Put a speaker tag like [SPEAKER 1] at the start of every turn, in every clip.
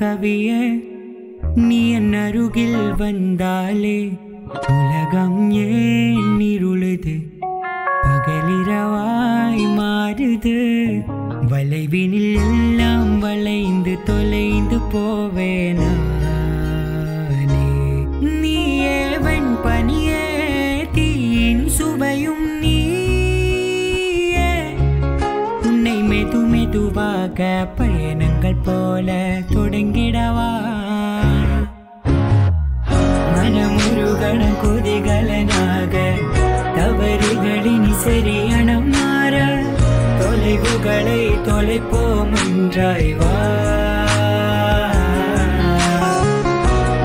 [SPEAKER 1] கவியே நீ என் அருகில் வந்தாலே உலகம் ஏன் இருளுது? பகலிரவாய் மாறுது. வளைவினில் எல்லாம் வளைந்து தொலைந்து போவேனா? மெது மெதுவாக பயணங்கள் போல தொடங்கிடவா? மனமுருகன கொதிகலனாக தவறுகளின் சரியன மாற தொலைவுகளை தொலைப்போம் என்றாய்வா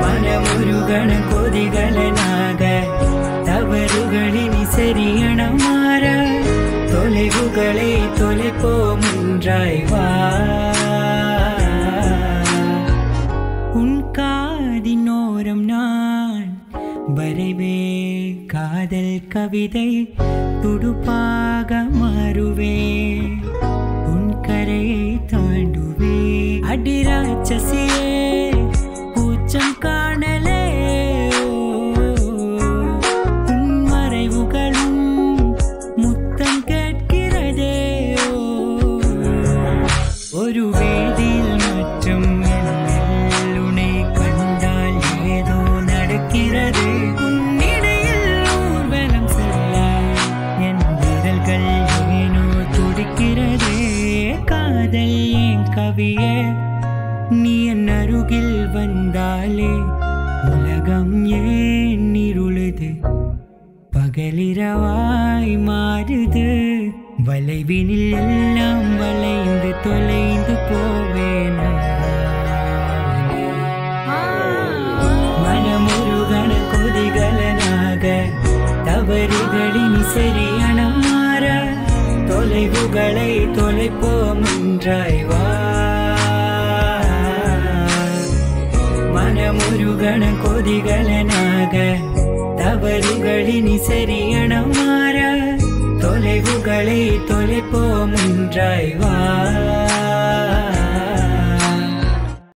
[SPEAKER 1] மனமுருகன கொதிகலனாக தவறுகளின் சரியன தொலைவுகளை தொலைப்போம் ஒன்றாய் வா. உன் காதினோரம் நான் வரைவே காதல் கவிதை துடுப்பாக மாறுவே. உன் கரையை தாண்டுவே. அடிராட்சசியே பூச்சம் காண ஒரு மற்றும் என்னில் உன்னை கண்டால் ஏதோ நடக்கிறது. உன்னிடையில் ஊர்வலம் செல்ல என் விரல்கள் ஏனோ துடிக்கிறதே. காதல் ஏன் கவியே நீ என் அருகில் வந்தாலே உலகம் ஏன் இருளுது? பகலிரவாய் மாறுது வளைவினில் எல்லாம் வளைந்து தவறுகளின் மாற தொலைவுகளை தொலைப்போம் ஒன்றாய் வா கொதிகலனாக தவறுகளின் சரியன மாற தொலைவுகளை தொலைப்போம் ஒன்றாய்